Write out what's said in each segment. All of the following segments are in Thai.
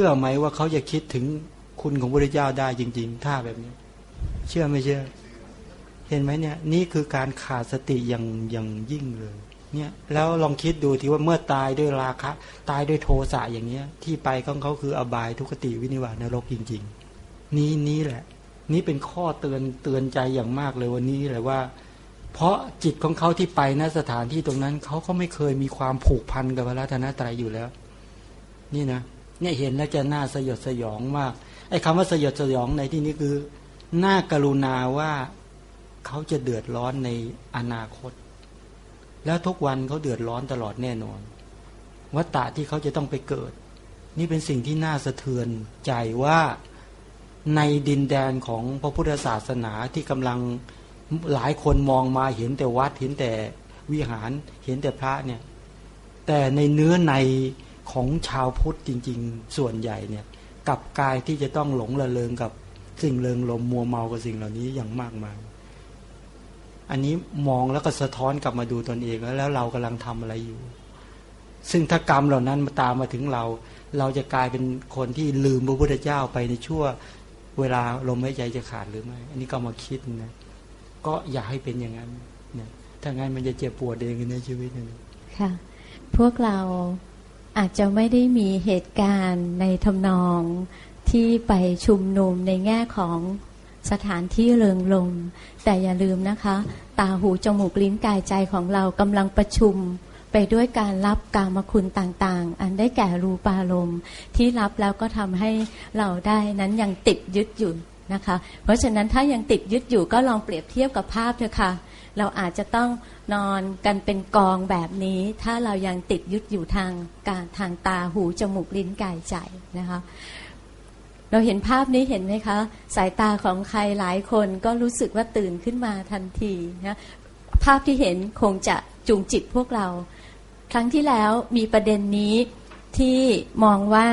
ชื่อไหมว่าเขาจะคิดถึงคุณของพระเจ้าได้จริง ๆ ถ้าแบบนี้ เชื่อไม่เชื่อ เห็นไหมเนี่ย นี่คือการขาดสติอย่างอย่างยิ่งเลย เนี่ยแล้วลองคิดดูที่ว่าเมื่อตายด้วยราคะ ตายด้วยโทสะอย่างเงี้ย ที่ไปของเขาคืออบายทุกขติวินิวานรกจริง ๆ นี้นี้แหละ นี่เป็นข้อเตือนเตือนใจอย่างมากเลยวันนี้แหละว่าเพราะจิตของเขาที่ไปณสถานที่ตรงนั้นเขาก็ไม่เคยมีความผูกพันกับพระรัตนตรัยอยู่แล้ว นี่นะ เนี่ยเห็นแล้วจะน่าสยดสยองมากไอ้คำว่าสยดสยองในที่นี้คือน่ากรุณาว่าเขาจะเดือดร้อนในอนาคต แล้วทุกวันเขาเดือดร้อนตลอดแน่นอนวัตตะที่เขาจะต้องไปเกิด นี่เป็นสิ่งที่น่าสะเทือนใจว่าในดินแดนของพระพุทธศาสนาที่กำลังหลายคนมองมาเห็นแต่วัดเห็นแต่วิหารเห็นแต่พระเนี่ย แต่ในเนื้อใน ของชาวพุทธจริง ๆ ส่วนใหญ่เนี่ยกับกายที่จะต้องหลงละเลงกับสิ่งเริงลมมัวเมากับสิ่งเหล่านี้อย่างมากมาย อันนี้มองแล้วก็สะท้อนกลับมาดูตนเองแล้วเรากำลังทำอะไรอยู่ ซึ่งถ้ากรรมเหล่านั้นมาตามมาถึงเรา เราจะกลายเป็นคนที่ลืมพระพุทธเจ้าไปในชั่วเวลาลมหายใจจะขาดหรือไม่ อันนี้ก็มาคิดนะ ก็อย่าให้เป็นอย่างนั้นเนี่ยถ้างั้นมันจะเจ็บปวดเองในชีวิตนึงค่ะ พวกเรา อาจจะไม่ได้มีเหตุการณ์ในทำนองที่ไปชุมนุมในแง่ของสถานที่เริงลม แต่อย่าลืมนะคะ ตาหูจมูกลิ้นกายใจของเรากำลังประชุมไปด้วยการรับกามคุณต่างๆ อันได้แก่รูปารมณ์ที่รับแล้วก็ทำให้เราได้นั้นยังติดยึดอยู่นะคะ เพราะฉะนั้นถ้ายังติดยึดอยู่ก็ลองเปรียบเทียบกับภาพเถอะค่ะ เราอาจจะต้องนอนกันเป็นกองแบบนี้ ถ้าเรายังติดยึดอยู่ทางการทางตาหูจมูกลิ้นกายใจนะคะ เราเห็นภาพนี้เห็นไหมคะ สายตาของใครหลายคนก็รู้สึกว่าตื่นขึ้นมาทันทีนะภาพที่เห็นคงจะจูงจิตพวกเรา ครั้งที่แล้วมีประเด็นนี้ที่มองว่า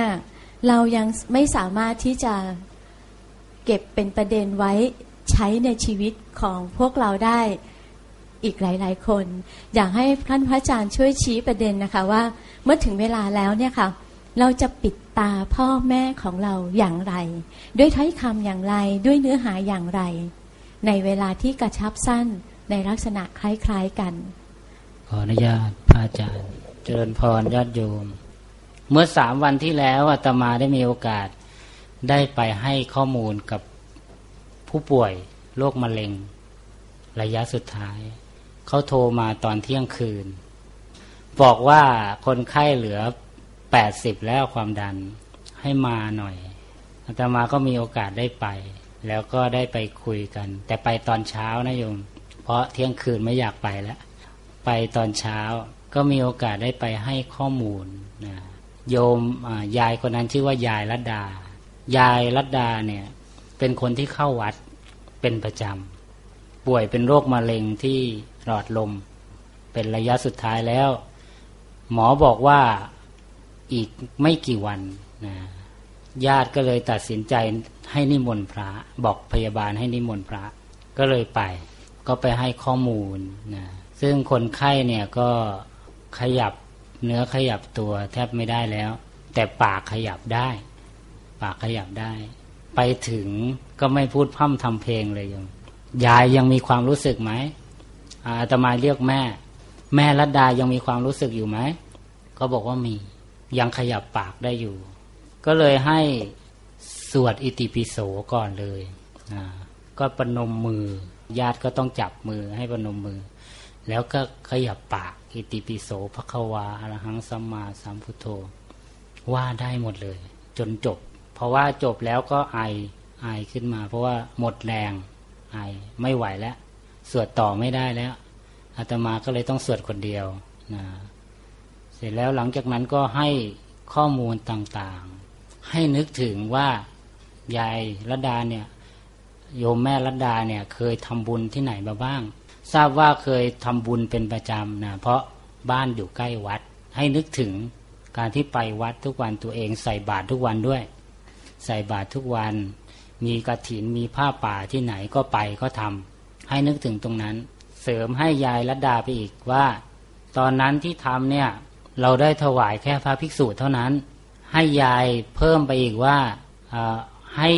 เรายังไม่สามารถที่จะเก็บเป็นประเด็นไว้ใช้ในชีวิตของพวกเราได้ อีกหลาย ๆ คน อยากให้ท่านพระอาจารย์ช่วยชี้ประเด็นนะคะว่า เมื่อถึงเวลาแล้วเนี่ยค่ะ เราจะปิดตาพ่อแม่ของเราอย่างไร ด้วยถ้อยคำอย่างไรด้วยเนื้อหาอย่างไร ในเวลาที่กระชับสั้นในลักษณะคล้าย ๆ กัน ขออนุญาตพระอาจารย์ เจริญพรญาติโยม เมื่อสามวันที่แล้วอาตมาได้มีโอกาส ได้ไปให้ข้อมูลกับผู้ป่วยโรคมะเร็ง ระยะสุดท้าย เขาโทรมาตอนเที่ยงคืน บอกว่าคนไข้เหลือแปดสิบแล้วความดันให้มาหน่อยอาตมาก็มีโอกาสได้ไป แล้วก็ได้ไปคุยกัน แต่ไปตอนเช้านะโยม เพราะเที่ยงคืนไม่อยากไปแล้วไปตอนเช้าก็มีโอกาสได้ไปให้ข้อมูลนะโยมยายคนนั้นชื่อว่ายายรัดดา ยายรัดดาเนี่ย เป็นคนที่เข้าวัดเป็นประจำ ป่วยเป็นโรคมะเร็งที่หลอดลม เป็นระยะสุดท้ายแล้ว หมอบอกว่าอีกไม่กี่วันนะญาติก็เลยตัดสินใจให้นิมนต์พระ บอกพยาบาลให้นิมนต์พระ ก็เลยไป ก็ไปให้ข้อมูลนะซึ่งคนไข้เนี่ยก็ขยับเนื้อขยับตัวแทบไม่ได้แล้ว แต่ปากขยับได้ ปากขยับได้ ไปถึงก็ไม่พูดพร่ำทำเพลงเลยยัง ยายยังมีความรู้สึกไหมอาตมาเรียกแม่ แม่รัดดายังมีความรู้สึกอยู่ไหมก็บอกว่ามี ยังขยับปากได้อยู่ ก็เลยให้สวดอิติปิโสก่อนเลยก็ปนมมือ ญาติก็ต้องจับมือให้ปนมมือ แล้วก็ขยับปาก อิติปิโสพระควาอรหังสัมมาสัมพุทโธ ว่าได้หมดเลย จนจบ เพราะว่าจบแล้วก็ไอไอขึ้นมา เพราะว่าหมดแรง ไอไม่ไหวแล้ว สวดต่อไม่ได้แล้วอาตมาก็เลยต้องสวดคนเดียวนะเสร็จแล้วหลังจากนั้นก็ให้ข้อมูลต่างๆ ให้นึกถึงว่ายายรัดาเนี่ยโยมแม่รัดาเนี่ยเคยทำบุญที่ไหนมาบ้าง ทราบว่าเคยทำบุญเป็นประจำนะเพราะบ้านอยู่ใกล้วัด ให้นึกถึงการที่ไปวัดทุกวันตัวเองใส่บาตรทุกวันด้วย ใส่บาตรทุกวัน มีกระถินมีผ้าป่าที่ไหนก็ไปก็ทำให้นึกถึงตรงนั้น เสริมให้ยายรัดดาไปอีกว่า ตอนนั้นที่ทำเนี่ยเราได้ถวายแค่พระภิกษุเท่านั้น ให้ยายเพิ่มไปอีกว่าให้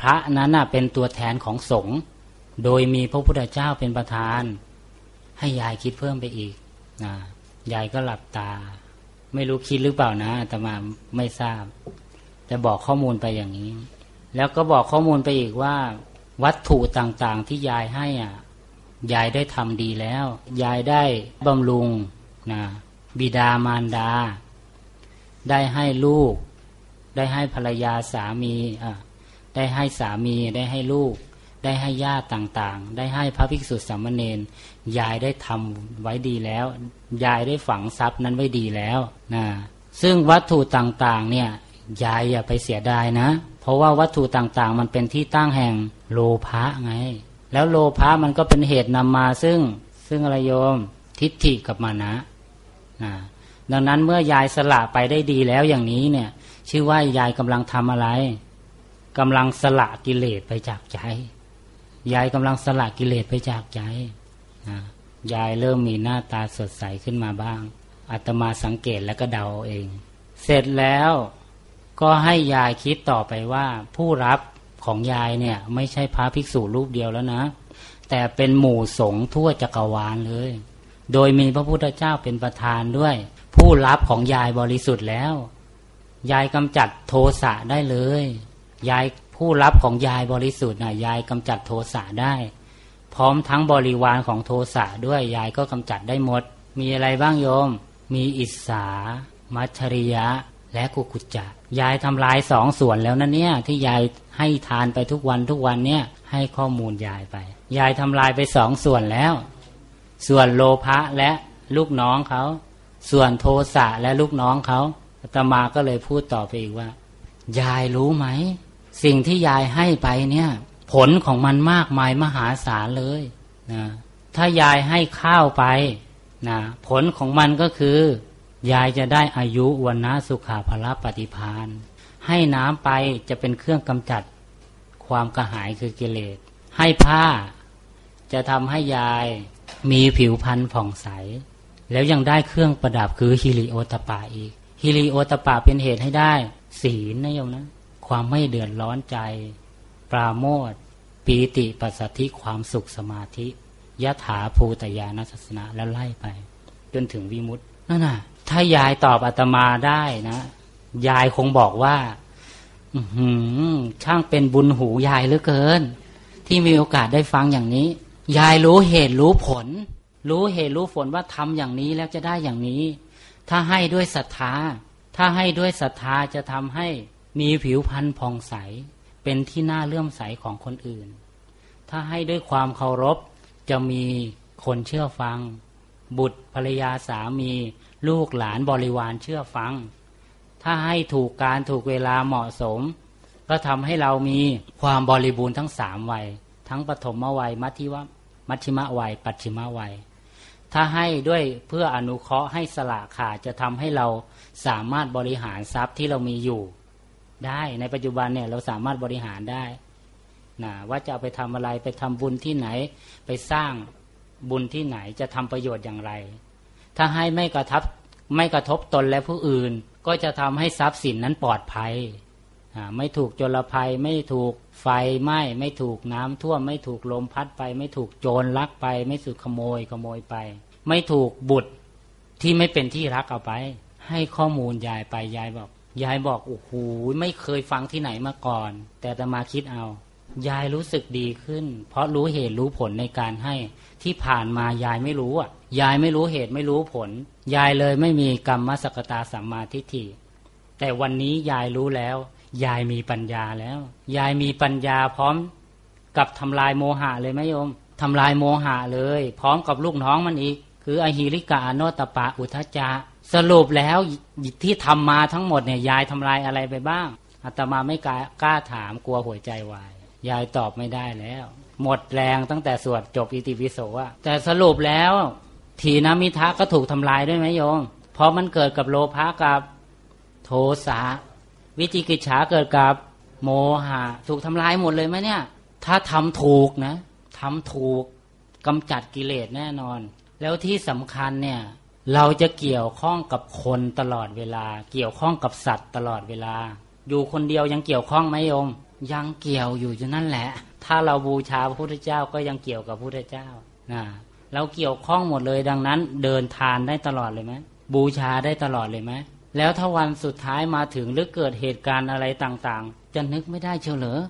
พระนั้นเป็นตัวแทนของสงฆ์โดยมีพระพุทธเจ้าเป็นประธาน ให้ยายคิดเพิ่มไปอีกนะยายก็หลับตา ไม่รู้คิดหรือเปล่านะแต่มาไม่ทราบแต่บอกข้อมูลไปอย่างนี้ แล้วก็บอกข้อมูลไปอีกว่า วัตถุต่างๆที่ยายให้อะยายได้ทำดีแล้ว ยายได้บำรุงนะบิดามารดา ได้ให้ลูก ได้ให้ภรรยาสามีอะได้ให้สามีได้ให้ลูก ได้ให้ญาติต่างๆ ได้ให้พระภิกษุสามเณรยายได้ทำไว้ดีแล้ว ยายได้ฝังทรัพย์นั้นไว้ดีแล้วนะซึ่งวัตถุต่างๆเนี่ย ยายอย่าไปเสียดายนะ เพราะว่าวัตถุต่างๆ มันเป็นที่ตั้งแห่งโลภะไง แล้วโลภะมันก็เป็นเหตุนำมาซึ่งซึ่งอะไรโยมทิฏฐิกับมานะนะดังนั้นเมื่อยายสละไปได้ดีแล้วอย่างนี้เนี่ย ชื่อว่ายายกำลังทำอะไรกำลังสละกิเลสไปจากใจ ยายกำลังสละกิเลสไปจากใจนะยายเริ่มมีหน้าตาสดใสขึ้นมาบ้างอาตมาสังเกตแล้วก็เดาเอง เสร็จแล้ว ก็ให้ยายคิดต่อไปว่า ผู้รับของยายเนี่ย ไม่ใช่พระภิกษุรูปเดียวแล้วนะ แต่เป็นหมู่สงฆ์ทั่วจักรวาลเลย โดยมีพระพุทธเจ้าเป็นประธานด้วย ผู้รับของยายบริสุทธิ์แล้ว ยายกำจัดโทสะได้เลย ยายผู้รับของยายบริสุทธิ์นะยายกำจัดโทสะได้ พร้อมทั้งบริวารของโทสะด้วยยายก็กำจัดได้หมด มีอะไรบ้างโยม มีอิสา มัชริยะ และกุกุจจะยายทำลายสองส่วนแล้วนะเนี่ยที่ยายให้ทานไปทุกวันทุกวันเนี่ยให้ข้อมูลยายไป ยายทำลายไปสองส่วนแล้ว ส่วนโลภะและลูกน้องเขา ส่วนโทสะและลูกน้องเขาตมาก็เลยพูดต่อไปอีกว่า ยายรู้ไหม สิ่งที่ยายให้ไปเนี่ย ผลของมันมากมายมหาศาลเลยนะถ้ายายให้ข้าวไปนะผลของมันก็คือ ยายจะได้อายุวันนะสุขาภละปฏิพานให้น้ำไปจะเป็นเครื่องกำจัดความกระหายคือกิเลส ให้ผ้าจะทำให้ยายมีผิวพรรณผ่องใส แล้วยังได้เครื่องประดับคือฮิริโอตปาอีกฮิริโอตปาเป็นเหตุให้ได้ศีลนะโยมนะ ความไม่เดือดร้อนใจ ปราโมทปีติปัสสธิความสุขสมาธิยะถาภูตยานัสสนะแล้วไล่ไป จนถึงวิมุตต์นั่นน่ะ ถ้ายายตอบอาตมาได้นะยายคงบอกว่าอืช่างเป็นบุญหูยายเหลือเกิน ที่มีโอกาสได้ฟังอย่างนี้ ยายรู้เหตุรู้ผล รู้เหตุรู้ผลว่าทำอย่างนี้แล้วจะได้อย่างนี้ ถ้าให้ด้วยศรัทธาถ้าให้ด้วยศรัทธาจะทำให้มีผิวพรรณผ่องใส เป็นที่น่าเลื่อมใสของคนอื่น ถ้าให้ด้วยความเคารพจะมีคนเชื่อฟัง บุตรภรรยาสามี ลูกหลานบริวารเชื่อฟัง ถ้าให้ถูกการถูกเวลาเหมาะสม ก็ทำให้เรามีความบริบูรณ์ทั้งสามวัย ทั้งปฐมวัย มัธิวมัชิมวัย ปัจฉิมวัย ถ้าให้ด้วยเพื่ออนุเคราะห์ให้สละขาดจะทำให้เราสามารถบริหารทรัพย์ที่เรามีอยู่ ได้ในปัจจุบันเนี่ยเราสามารถบริหารได้นะว่าจะเอาไปทำอะไรไปทำบุญที่ไหนไปสร้าง บุญที่ไหนจะทำประโยชน์อย่างไร ถ้าให้ไม่กระทบไม่กระทบตนและผู้อื่น ก็จะทำให้ทรัพย์สินนั้นปลอดภัย ไม่ถูกจลภัย ไม่ถูกไฟไหม้ไม่ถูกน้ำท่วม ไม่ถูกลมพัดไป ไม่ถูกโจรลักไป ไม่ถูกขโมยขโมยไป ไม่ถูกบุตรที่ไม่เป็นที่รักเอาไป ให้ข้อมูลยายไปยายบอกยายบอกโอ้โหไม่เคยฟังที่ไหนมาก่อน แต่จะมาคิดเอา ยายรู้สึกดีขึ้น เพราะรู้เหตุรู้ผลในการให้ที่ผ่านมายายไม่รู้อะ ยายไม่รู้เหตุไม่รู้ผล ยายเลยไม่มีกรรมสกตาสัมมาทิฏฐิแต่วันนี้ยายรู้แล้ว ยายมีปัญญาแล้ว ยายมีปัญญาพร้อมกับทำลายโมหะเลยไหมโยมทำลายโมหะเลย พร้อมกับลูกน้องมันอีก คืออหิริกาโนตปะอุทจจะสรุปแล้วที่ทำมาทั้งหมดเนี่ยยายทำลายอะไรไปบ้างอาตมาไม่กล้าถามกลัวหัวใจวาย ยายตอบไม่ได้แล้ว หมดแรงตั้งแต่สวดจบอิติปิโสอะแต่สรุปแล้วทีนมิทะก็ถูกทำลายด้วยไหมโยมเพราะมันเกิดกับโลภะกับโทสะวิจิกิจฉาเกิดกับโมหะถูกทำลายหมดเลยไหมเนี่ย ถ้าทำถูกนะทำถูกกำจัดกิเลสแน่นอน แล้วที่สำคัญเนี่ยเราจะเกี่ยวข้องกับคนตลอดเวลา เกี่ยวข้องกับสัตว์ตลอดเวลา อยู่คนเดียวยังเกี่ยวข้องไหมโยม ยังเกี่ยวอยู่อยู่นั่นแหละ ถ้าเราบูชาพระพุทธเจ้าก็ยังเกี่ยวกับพระพุทธเจ้านะเราเกี่ยวข้องหมดเลยดังนั้น เดินทานได้ตลอดเลยไหมบูชาได้ตลอดเลยไหมแล้วถ้าวันสุดท้ายมาถึงหรือเกิดเหตุการณ์อะไรต่างๆ จะนึกไม่ได้เชียวเหรอ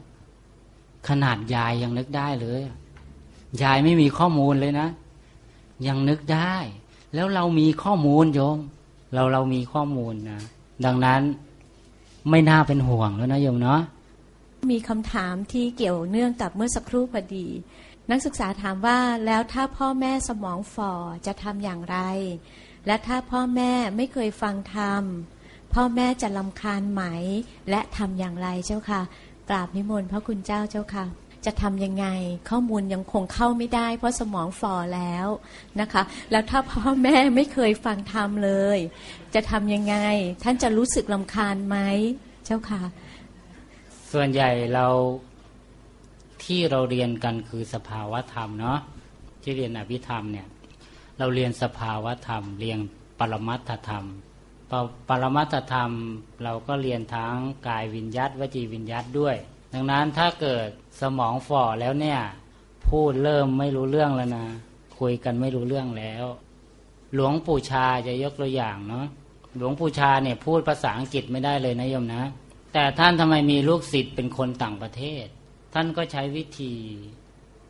ขนาดยายยังนึกได้เลย ยายไม่มีข้อมูลเลยนะ ยังนึกได้ แล้วเรามีข้อมูลโยม เราเรามีข้อมูลนะดังนั้นไม่น่าเป็นห่วงแล้วนะโยมเนาะ มีคำถามที่เกี่ยวเนื่องกับเมื่อสักครู่พอดี นักศึกษาถามว่าแล้วถ้าพ่อแม่สมองฝ่อจะทำอย่างไร และถ้าพ่อแม่ไม่เคยฟังธรรมพ่อแม่จะลำคาญไหม และทำอย่างไรเจ้าค่ะ กราบนิมนต์พระคุณเจ้าเจ้าค่ะ จะทำยังไง ข้อมูลยังคงเข้าไม่ได้ เพราะสมองฝ่อแล้วนะคะ แล้วถ้าพ่อแม่ไม่เคยฟังธรรมเลย จะทำยังไง ท่านจะรู้สึกลำคาญไหมเจ้าค่ะ ส่วนใหญ่เราที่เราเรียนกันคือสภาวธรรมเนาะที่เรียนอภิธรรมเนี่ย เราเรียนสภาวธรรม เรียนปรมัตถธรรมปปรมัตถธรรมเราก็เรียนทั้งกายวิญญาตวจีวิญญาตด้วย ดังนั้นถ้าเกิดสมองฝ่อแล้วเนี่ย พูดเริ่มไม่รู้เรื่องแล้วนะคุยกันไม่รู้เรื่องแล้ว หลวงปู่ชาจะยกตัวอย่างเนาะหลวงปู่ชาเนี่ยพูดภาษาอังกฤษไม่ได้เลยนะโยมนะ แต่ท่านทำไมมีลูกศิษย์เป็นคนต่างประเทศ ท่านก็ใช้วิธี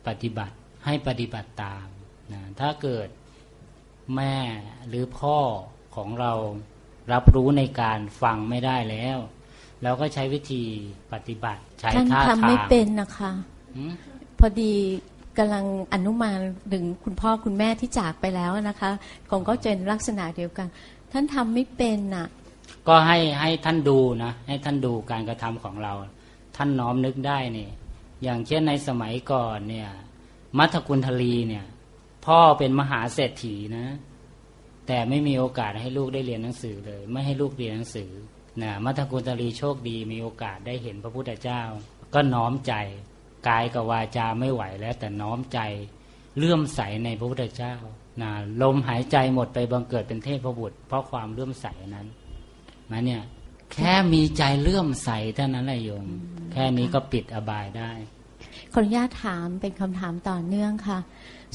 ปฏิบัติให้ปฏิบัติตามนะถ้าเกิดแม่หรือพ่อของเรารับรู้ในการฟังไม่ได้แล้วเราก็ใช้วิธีปฏิบัติใช้ท่านท่าทำทาไม่งเป็นนะคะหืมพอดีกำลังอนุมานถึงคุณพ่อคุณแม่ที่จากไปแล้วนะคะคงก็จะเป็นลักษณะเดียวกัน ท่านทำไม่เป็นน่ะ ก็ให้ให้ท่านดูนะ ให้ท่านดูการกระทำของเรา ท่านน้อมนึกได้เนี่ยอย่างเช่นในสมัยก่อนเนี่ย มัทกุลทลีเนี่ย พ่อเป็นมหาเศรษฐีนะ แต่ไม่มีโอกาสให้ลูกได้เรียนหนังสือเลย ไม่ให้ลูกเรียนหนังสือนะมัทกุลทลีโชคดีมีโอกาสได้เห็นพระพุทธเจ้า ก็น้อมใจกายกับวาจาไม่ไหวแล้ว แต่น้อมใจเลื่อมใสในพระพุทธเจ้านะลมหายใจหมดไปบังเกิดเป็นเทพบุตร เพราะความเลื่อมใสนั้น นะเนี่ยแค่มีใจเลื่อมใสเท่านั้นแหละโยม แค่นี้ก็ปิดอบายได้ขออนุญาตถามเป็นคำถามต่อเนื่องค่ะ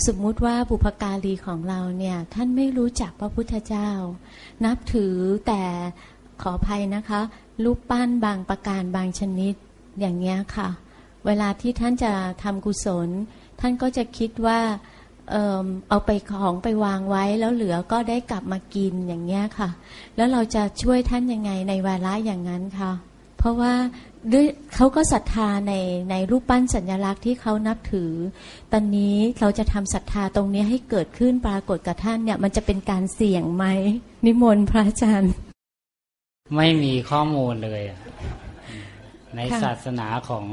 สมมุติว่าบุพการีของเราเนี่ยท่านไม่รู้จักพระพุทธเจ้า นับถือแต่ขออภัยนะคะรูปปั้นบางประการบางชนิดอย่างเงี้ยค่ะ เวลาที่ท่านจะทำกุศล ท่านก็จะคิดว่า เอิ่มเอาไปของไปวางไว้แล้วเหลือก็ได้กลับมากินอย่างเงี้ยค่ะ แล้วเราจะช่วยท่านยังไงในวาระอย่างนั้นคะเพราะว่าด้วยเขาก็ศรัทธาในในรูปปั้นสัญลักษณ์ที่เขานับถือ ตอนนี้เราจะทำศรัทธาตรงนี้ให้เกิดขึ้นปรากฏกับท่านเนี่ยมันจะเป็นการเสี่ยงไหมนิมนต์พระอาจารย์ ไม่มีข้อมูลเลยอะในค่ะศาสนาของ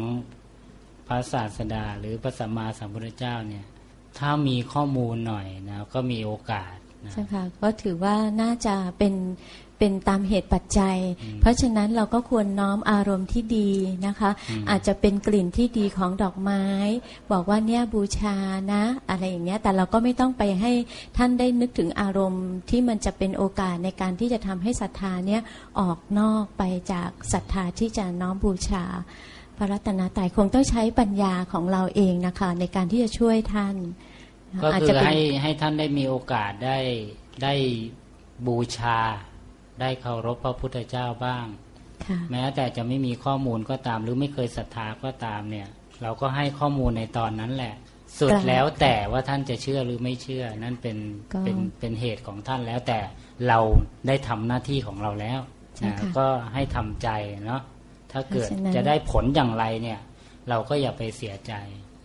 พระศาสดาหรือพระสัมมาสัมพุทธเจ้าเนี่ย ถ้ามีข้อมูลหน่อยนะก็มีโอกาสนะใช่ค่ะก็ถือว่าน่าจะเป็นเป็นตามเหตุปัจจัย เพราะฉะนั้นเราก็ควรน้อมอารมณ์ที่ดีนะคะ อาจจะเป็นกลิ่นที่ดีของดอกไม้ บอกว่าเนี่ยบูชานะ อะไรอย่างเงี้ยแต่เราก็ไม่ต้องไปให้ท่านได้นึกถึงอารมณ์ที่มันจะเป็นโอกาสในการที่จะทำให้ศรัทธาเนี่ยออกนอกไปจากศรัทธาที่จะน้อมบูชา พระรัตนตรัยคงต้องใช้ปัญญาของเราเองนะคะ ในการที่จะช่วยท่าน ก็อาจคืจะอเป็นให้ให้ท่านได้มีโอกาสได้ได้บูชา ได้เคารพพระพุทธเจ้าบ้างค่ะแม้แต่จะไม่มีข้อมูลก็ตาม หรือไม่เคยศรัทธาก็ตามเนี่ย เราก็ให้ข้อมูลในตอนนั้นแหละ สุดครับแล้วแต่ว่าท่านจะเชื่อหรือไม่เชื่อ นั่นเป็นก็เป็นเป็นเหตุของท่านแล้วแต่เราได้ทำหน้าที่ของเราแล้วใช่นะค่ะก็ให้ทำใจเนาะ ถ้าเกิดเพราะฉะนั้นจะได้ผลอย่างไรเนี่ย เราก็อย่าไปเสียใจ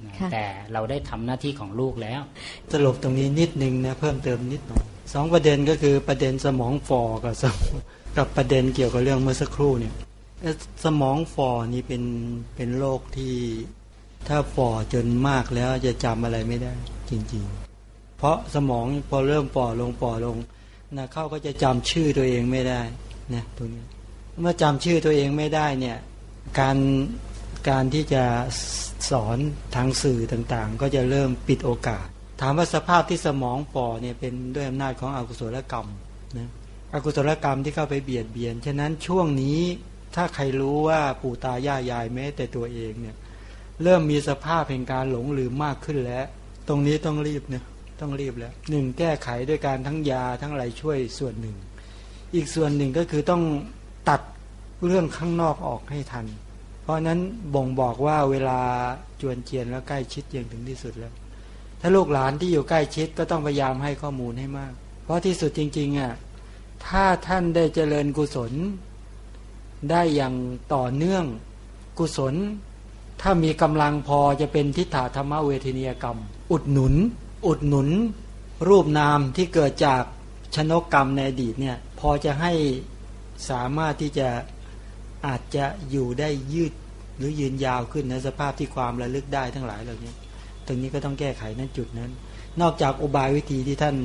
นะค่ะแต่เราได้ทำหน้าที่ของลูกแล้ว สรุปตรงนี้นิดนึงนะเพิ่มเติมนิดหน่อยสองประเด็นก็คือประเด็นสมองฟอกับสมกับประเด็นเกี่ยวกับเรื่องเมื่อสักครู่เนี่ยเอ่อสมองฟอนี่เป็นเป็นโรคที่ถ้าฟอจนมากแล้วจะจำอะไรไม่ได้จริง ๆ เพราะสมองพอเริ่มฟอลงฟอลงนะเข้าก็จะจำชื่อตัวเองไม่ได้นะตรงนี้ เมื่อจำชื่อตัวเองไม่ได้เนี่ยการการที่จะสอนทางสื่อต่างๆ ก็จะเริ่มปิดโอกาส ถามว่าสภาพที่สมองฝ่อเนี่ยเป็นด้วยอำนาจของอกุศลกรรมนะอกุศลกรรมที่เข้าไปเบียดเบียน ฉะนั้นช่วงนี้ถ้าใครรู้ว่าปู่ตายายยายแม้แต่ตัวเองเนี่ยเริ่มมีสภาพแห่งการหลงลืมมากขึ้นแล้ว ตรงนี้ต้องรีบเนี่ยต้องรีบแล้วหนึ่งแก้ไขด้วยการทั้งยาทั้งอะไรช่วยส่วนหนึ่ง อีกส่วนหนึ่งก็คือต้อง ตัดเรื่องข้างนอกออกให้ทัน เพราะนั้นบ่งบอกว่าเวลาจวนเจียนแล้วใกล้ชิดอย่างถึงที่สุดแล้ว ถ้าลูกหลานที่อยู่ใกล้ชิดก็ต้องพยายามให้ข้อมูลให้มาก เพราะที่สุดจริงๆอะถ้าท่านได้เจริญกุศล ได้อย่างต่อเนื่องกุศล ถ้ามีกำลังพอจะเป็นทิฏฐธรรมเวทนียกรรม อุดหนุน อุดหนุน รูปนามที่เกิดจากชนกกรรมในอดีตเนี่ย พอจะให้ สามารถที่จะอาจจะอยู่ได้ยืดหรือยืนยาวขึ้นในสภาพที่ความระลึกได้ทั้งหลายเหล่านี้ตรงนี้ก็ต้องแก้ไขนั้นจุดนั้น นอกจากอุบายวิธีที่ท่าน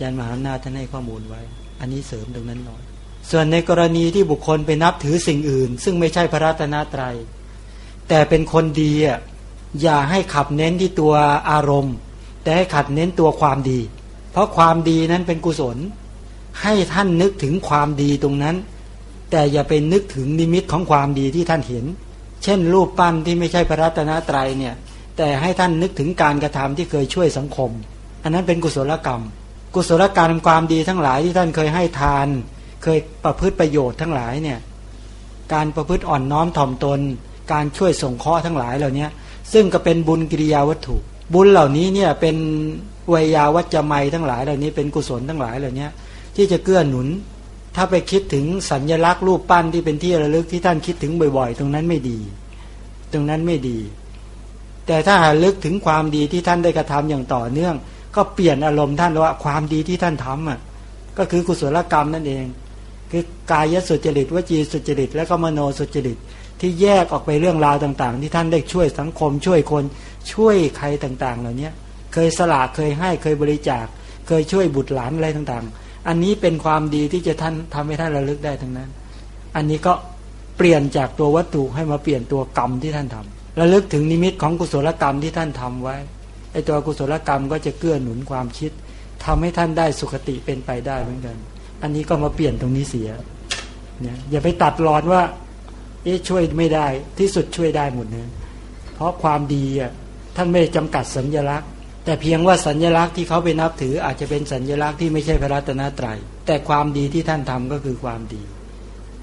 ยันมหานาท่านให้ข้อมูลไว้ อันนี้เสริมตรงนั้นหน่อย ส่วนในกรณีที่บุคคลไปนับถือสิ่งอื่น ซึ่งไม่ใช่พระรัตนตรัย แต่เป็นคนดีอย่าให้ขับเน้นที่ตัวอารมณ์ แต่ให้ขัดเน้นตัวความดี เพราะความดีนั้นเป็นกุศล ให้ท่านนึกถึงความดีตรงนั้น แต่อย่าไปนึกถึงนิมิตของความดีที่ท่านเห็น เช่น รูปปั้นที่ไม่ใช่พระรัตนตรัยเนี่ย แต่ให้ท่านนึกถึงการกระทำที่เคยช่วยสังคม อันนั้นเป็นกุศลกรรม กุศลกรรมความดีทั้งหลายที่ท่านเคยให้ทาน เคยประพฤติประโยชน์ทั้งหลายเนี่ยการประพฤติอ่อนน้อมถ่อมตน การช่วยส่งเคราะห์ทั้งหลายเหล่านี้ซึ่งก็เป็นบุญกิริยาวัตถุ บุญเหล่านี้เนี่ยเป็นวิยาวัจจะไมทั้งหลายเหล่านี้เป็นกุศลทั้งหลายเหล่านี้ ที่จะเกื้อหนุน ถ้าไปคิดถึงสัญญลักษณ์รูปปั้นที่เป็นที่ระลึกที่ท่านคิดถึงบ่อย ๆ ตรงนั้นไม่ดี ตรงนั้นไม่ดี แต่ถ้าหาลึกถึงความดีที่ท่านได้กระทำอย่างต่อเนื่อง ก็เปลี่ยนอารมณ์ท่านว่าความดีที่ท่านทำอะก็คือกุศลกรรมนั่นเอง คือกายสุจริตวจีสุจริต และก็มโนสุจริตที่แยกออกไปเรื่องราวต่าง ๆ ที่ท่านได้ช่วยสังคมช่วยคนช่วยใครต่าง ๆ เหล่านี้เคยสละเคยให้เคยบริจาค เคยช่วยบุตรหลานอะไรต่าง ๆ อันนี้เป็นความดีที่จะท่านทำให้ท่านระลึกได้ทั้งนั้น อันนี้ก็เปลี่ยนจากตัววัตถุให้มาเปลี่ยนตัวกรรมที่ท่านทำระลึกถึงนิมิตของกุศลกรรมที่ท่านทำไว้ไอตัวกุศลกรรมก็จะเกื้อหนุนความคิดทำให้ท่านได้สุขติเป็นไปได้เหมือนกัน อันนี้ก็มาเปลี่ยนตรงนี้เสียเนี่ยอย่าไปตัดรอนว่า เอ๊ะช่วยไม่ได้ที่สุดช่วยได้หมดเนะเพราะความดีอะท่านไม่ได้จำกัดสัญญลักษณ์ แต่เพียงว่าสัญญลักษณ์ที่เขาไปนับถืออาจจะเป็นสัญญลักษณ์ที่ไม่ใช่พระรัตนตรัย แต่ความดีที่ท่านทำก็คือความดี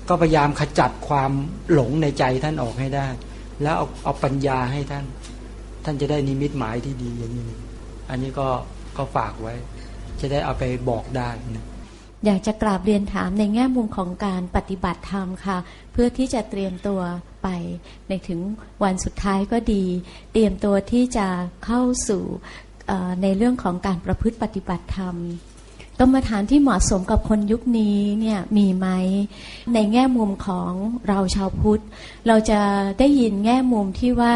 ก็พยายามขจัดความหลงในใจท่านออกให้ได้ แล้วเอาเอาปัญญาให้ท่าน ท่านจะได้นิมิตหมายที่ดีอย่างนี้ อันนี้ก็ก็ฝากไว้ จะได้เอาไปบอกได้นะอยากจะกราบเรียนถามในแง่มุมของการปฏิบัติธรรมค่ะ เพื่อที่จะเตรียมตัวไป ในถึงวันสุดท้ายก็ดี เตรียมตัวที่จะเข้าสู่ ในเรื่องของการประพฤติปฏิบัติธรรมกรรมฐานที่เหมาะสมกับคนยุคนี้เนี่ยมีไหมในแง่มุมของเราชาวพุทธ เราจะได้ยินแง่มุมที่ว่า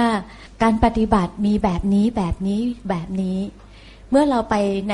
การปฏิบัติมีแบบนี้แบบนี้แบบนี้ เมื่อเราไปใน